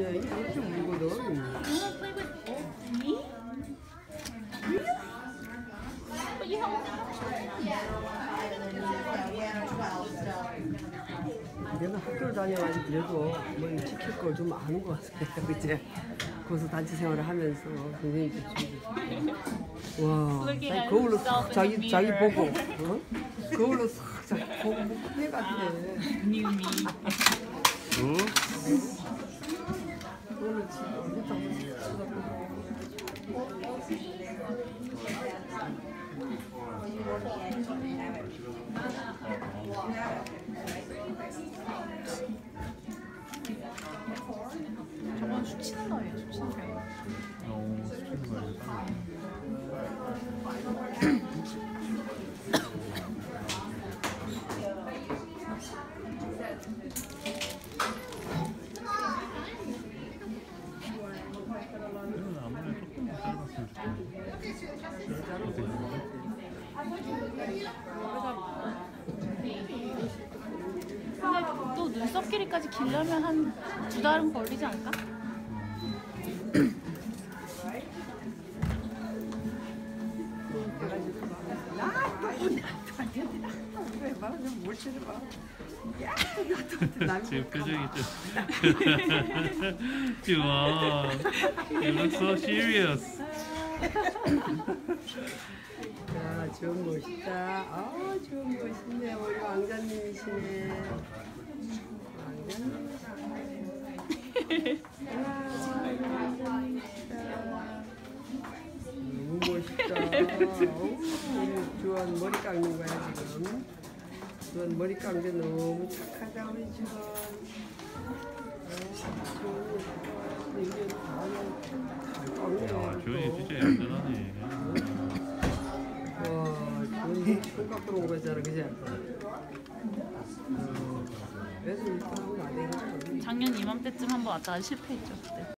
여행이 그렇게 울거든. 내가 학교를 다녀가지고 그래도 뭐 지킬 걸 좀 아는 것 같아요. 이제 거기서 단체 생활을 하면서 좀. 와, 자기 거울로 싹 자기 자기. 보고, 어? 거울로 싹 자기 보고 뭐 큰애 같아. 저건 수치는 거예요, 수치는 거. 어, 수치는 거 알겠 근데 또 눈썹 길이까지 길려면 한 두 달은 걸리지 않을까? 지금 표정이 좀 지금 와 You look so serious 야, 지금 멋있다. 아, 지금 멋있네. 우리 왕자님이시네. 왕자님. 너무 멋있다. 우리 주원 머리 깎는 거야, 지금. 주원 머리 깎는데 너무 착하다, 우리 주원. 어, 주원이 이게 잘 깎네. 야 주연이 진짜 얌전하네 와, 손 깎으러 온 거잖아, 그지? 어, 그래서 일단 되는 거야. 작년 이맘때쯤 한번 왔다가 실패했죠, 그때.